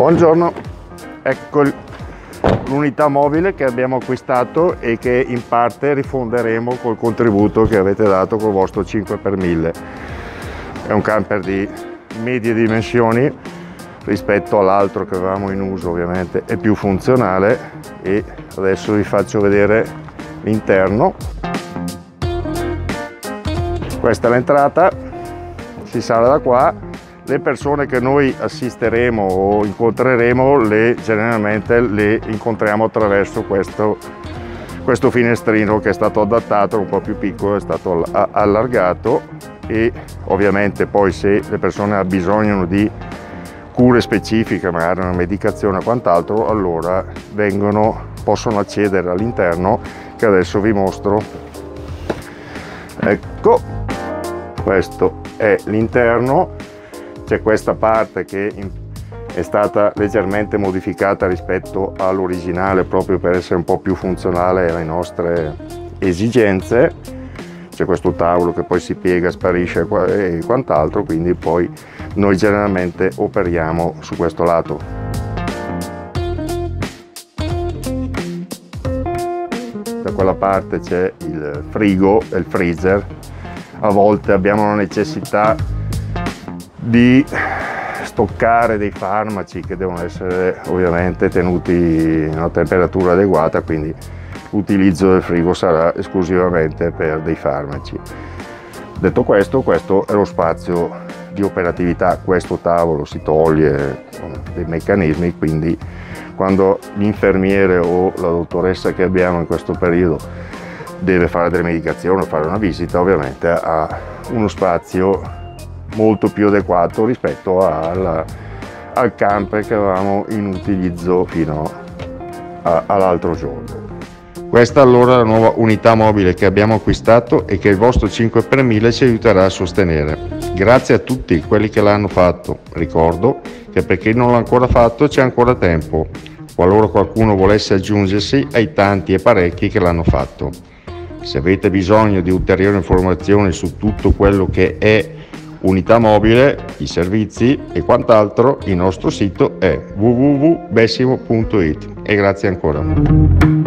Buongiorno, ecco l'unità mobile che abbiamo acquistato e che in parte rifonderemo col contributo che avete dato col vostro 5 per 1000 È un camper di medie dimensioni rispetto all'altro che avevamo in uso ovviamente è più funzionale e adesso vi faccio vedere l'interno. Questa è l'entrata si sale da qua le persone che noi assisteremo o incontreremo le, generalmente le incontriamo attraverso questo, questo finestrino che è stato adattato un po' più piccolo è stato allargato e ovviamente poi se le persone hanno bisogno di cure specifiche, magari una medicazione o quant'altro, allora vengono, possono accedere all'interno che adesso vi mostro. Ecco, questo è l'interno, c'è questa parte che è stata leggermente modificata rispetto all'originale proprio per essere un po' più funzionale alle nostre esigenze c'è questo tavolo che poi si piega, sparisce e quant'altro, quindi poi noi generalmente operiamo su questo lato. Da quella parte c'è il frigo e il freezer, a volte abbiamo la necessità di stoccare dei farmaci che devono essere ovviamente tenuti in una temperatura adeguata, quindi l'utilizzo del frigo sarà esclusivamente per dei farmaci. Detto questo, questo è lo spazio di operatività, questo tavolo si toglie dei meccanismi, quindi quando l'infermiere o la dottoressa che abbiamo in questo periodo deve fare delle medicazioni o fare una visita, ovviamente ha uno spazio molto più adeguato rispetto al, al camper che avevamo in utilizzo fino all'altro giorno. Questa allora è la nuova unità mobile che abbiamo acquistato e che il vostro 5 per 1000 ci aiuterà a sostenere. Grazie a tutti quelli che l'hanno fatto. Ricordo che per chi non l'ha ancora fatto c'è ancora tempo, qualora qualcuno volesse aggiungersi ai tanti e parecchi che l'hanno fatto. Se avete bisogno di ulteriori informazioni su tutto quello che è unità mobile, i servizi e quant'altro, il nostro sito è www.bessimo.it e grazie ancora.